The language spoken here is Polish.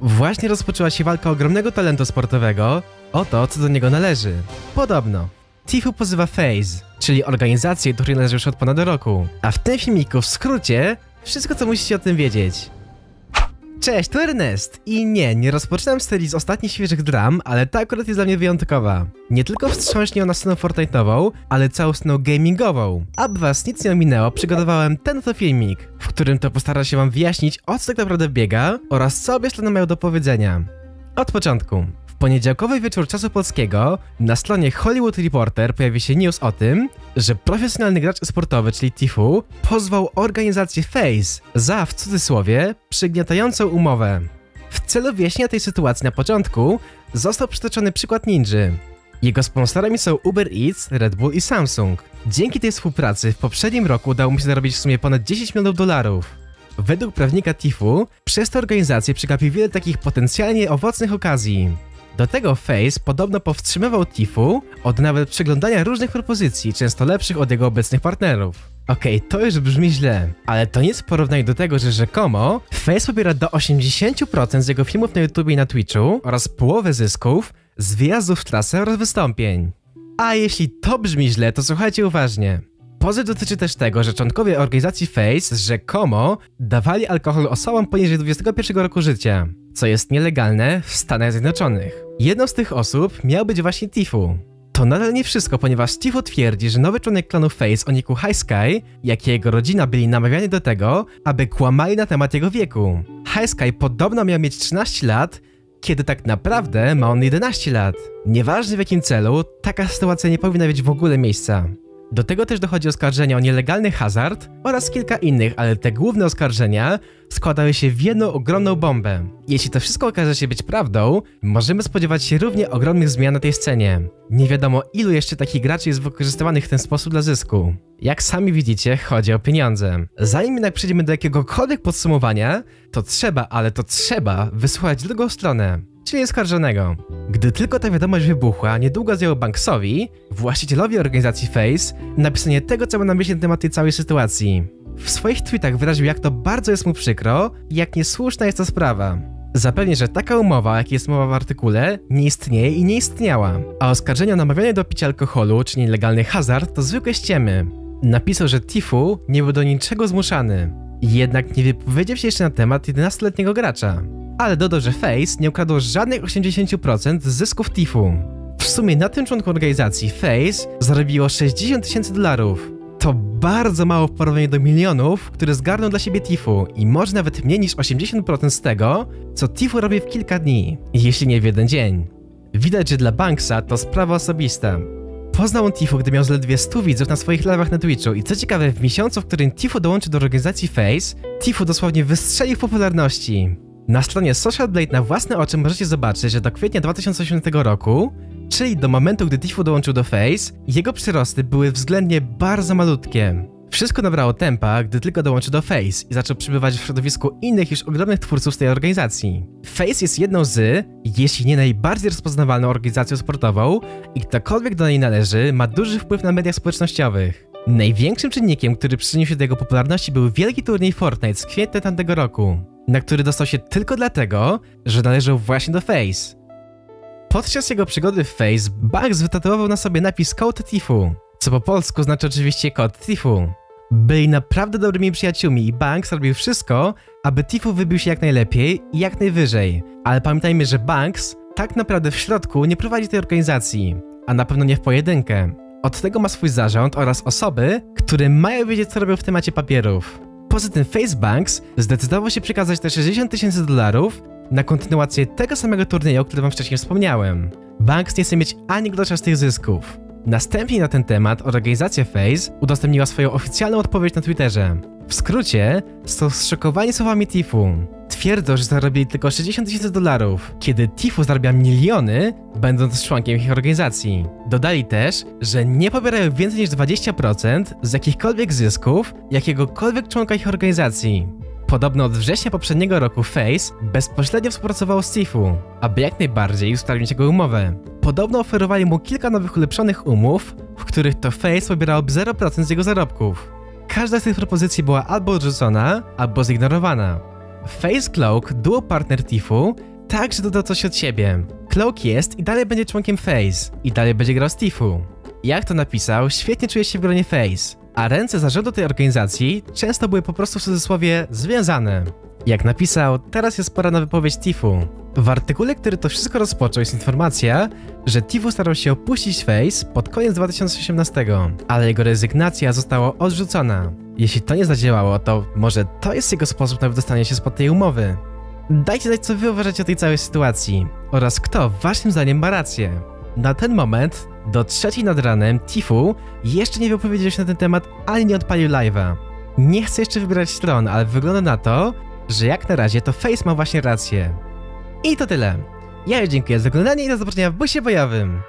Właśnie rozpoczęła się walka ogromnego talentu sportowego o to, co do niego należy. Podobno. Tifu pozywa FaZe, czyli organizację, której należy już od ponad roku. A w tym filmiku w skrócie wszystko, co musicie o tym wiedzieć. Cześć, to Ernest i nie, nie rozpoczynam serii z ostatnich świeżych dram, ale ta akurat jest dla mnie wyjątkowa. Nie tylko wstrząśnie ona sceną Fortnite'ową, ale całą sceną gamingową. Aby was nic nie ominęło, przygotowałem ten oto filmik, w którym to postaram się wam wyjaśnić o co tak naprawdę biega oraz co obie strony mają do powiedzenia. Od początku. Poniedziałkowy wieczór czasu polskiego na stronie Hollywood Reporter pojawi się news o tym, że profesjonalny gracz sportowy, czyli Tifu, pozwał organizację FaZe za, w cudzysłowie, przygniatającą umowę. W celu wyjaśnienia tej sytuacji na początku został przytoczony przykład Ninja. Jego sponsorami są Uber Eats, Red Bull i Samsung. Dzięki tej współpracy w poprzednim roku udało mu się zarobić w sumie ponad 10 milionów dolarów. Według prawnika Tifu, przez tę organizację przegapił wiele takich potencjalnie owocnych okazji. Do tego Face podobno powstrzymywał Tifu od nawet przeglądania różnych propozycji, często lepszych od jego obecnych partnerów. Okej, okay, to już brzmi źle, ale to nic w porównaniu do tego, że rzekomo Face pobiera do 80% z jego filmów na YouTube i na Twitchu oraz połowę zysków z wyjazdów w trasę oraz wystąpień. A jeśli to brzmi źle, to słuchajcie uważnie. Pozyw dotyczy też tego, że członkowie organizacji FACE rzekomo dawali alkohol osobom poniżej 21 roku życia, co jest nielegalne w Stanach Zjednoczonych. Jedną z tych osób miał być właśnie Tifu. To nadal nie wszystko, ponieważ Tifu twierdzi, że nowy członek klanu Face o niku High Sky, jak i jego rodzina byli namawiani do tego, aby kłamali na temat jego wieku. High Sky podobno miał mieć 13 lat, kiedy tak naprawdę ma on 11 lat. Nieważne w jakim celu, taka sytuacja nie powinna mieć w ogóle miejsca. Do tego też dochodzi oskarżenia o nielegalny hazard oraz kilka innych, ale te główne oskarżenia składały się w jedną ogromną bombę. Jeśli to wszystko okaże się być prawdą, możemy spodziewać się równie ogromnych zmian na tej scenie. Nie wiadomo ilu jeszcze takich graczy jest wykorzystywanych w ten sposób dla zysku. Jak sami widzicie, chodzi o pieniądze. Zanim jednak przejdziemy do jakiegokolwiek podsumowania, to trzeba, ale to trzeba wysłuchać drugą stronę czyli oskarżonego. Gdy tylko ta wiadomość wybuchła, niedługo zjął Banksowi, właścicielowi organizacji Face, napisanie tego, co ma na myśli na temat tej całej sytuacji. W swoich tweetach wyraził, jak to bardzo jest mu przykro i jak niesłuszna jest ta sprawa. Zapewni, że taka umowa, jak jest mowa w artykule, nie istnieje i nie istniała, a oskarżenia o namawianie do picia alkoholu czy nielegalny hazard to zwykłe ściemy. Napisał, że Tifu nie był do niczego zmuszany. Jednak nie wypowiedział się jeszcze na temat 11-letniego gracza ale dodał, że Face nie ukradło żadnych 80% z zysków Tifu. W sumie na tym członku organizacji Face zarobiło 60 tysięcy dolarów. To bardzo mało w porównaniu do milionów, które zgarnął dla siebie Tifu i może nawet mniej niż 80% z tego, co Tifu robi w kilka dni, jeśli nie w jeden dzień. Widać, że dla Banksa to sprawa osobista. Poznał on Tifu, gdy miał zaledwie 100 widzów na swoich live'ach na Twitchu i co ciekawe, w miesiącu, w którym Tifu dołączył do organizacji Face, Tifu dosłownie wystrzelił w popularności. Na stronie Social Blade na własne oczy możecie zobaczyć, że do kwietnia 2018 roku, czyli do momentu, gdy Tifu dołączył do Face, jego przyrosty były względnie bardzo malutkie. Wszystko nabrało tempa, gdy tylko dołączył do Face i zaczął przybywać w środowisku innych już ogromnych twórców z tej organizacji. Face jest jedną z, jeśli nie najbardziej rozpoznawalną organizacją sportową i ktokolwiek do niej należy, ma duży wpływ na mediach społecznościowych. Największym czynnikiem, który przyczynił się do jego popularności był wielki turniej Fortnite z kwietnia tamtego roku na który dostał się tylko dlatego, że należał właśnie do Face. Podczas jego przygody w Face, Bugs wytatuował na sobie napis Code Tifu, co po polsku znaczy oczywiście kod Tifu. Byli naprawdę dobrymi przyjaciółmi i Banks robił wszystko, aby Tifu wybił się jak najlepiej i jak najwyżej. Ale pamiętajmy, że Banks tak naprawdę w środku nie prowadzi tej organizacji, a na pewno nie w pojedynkę. Od tego ma swój zarząd oraz osoby, które mają wiedzieć co robią w temacie papierów. Poza tym Facebanks zdecydował się przekazać te 60 tysięcy dolarów na kontynuację tego samego turnieju, o którym wam wcześniej wspomniałem. Banks nie chce mieć ani grosza z tych zysków. Następnie na ten temat organizacja Face udostępniła swoją oficjalną odpowiedź na Twitterze. W skrócie, są zszokowani słowami Tifu. Twierdzą, że zarobili tylko 60 tysięcy dolarów, kiedy Tifu zarabia miliony, będąc członkiem ich organizacji. Dodali też, że nie pobierają więcej niż 20% z jakichkolwiek zysków jakiegokolwiek członka ich organizacji. Podobno od września poprzedniego roku Face bezpośrednio współpracował z Tifu, aby jak najbardziej usprawnić jego umowę. Podobno oferowali mu kilka nowych ulepszonych umów, w których to Face pobierałoby 0% z jego zarobków. Każda z tych propozycji była albo odrzucona, albo zignorowana. Face Cloak, duo partner Tifu, także dodał coś od siebie. Cloak jest i dalej będzie członkiem Face i dalej będzie grał z Tifu. Jak to napisał, świetnie czuje się w gronie Face, a ręce zarządu tej organizacji często były po prostu w cudzysłowie związane. Jak napisał, teraz jest pora na wypowiedź Tifu. W artykule, który to wszystko rozpoczął, jest informacja, że Tifu starał się opuścić Face pod koniec 2018, ale jego rezygnacja została odrzucona. Jeśli to nie zadziałało, to może to jest jego sposób na wydostanie się spod tej umowy. Dajcie znać, co wy uważacie o tej całej sytuacji oraz kto waszym zdaniem ma rację. Na ten moment, do trzeciej nad ranem, Tifu jeszcze nie wypowiedział się na ten temat, ani nie odpalił live'a. Nie chcę jeszcze wybierać stron, ale wygląda na to, że jak na razie to Face ma właśnie rację. I to tyle. Ja już dziękuję za oglądanie i do zobaczenia w busie bojowym.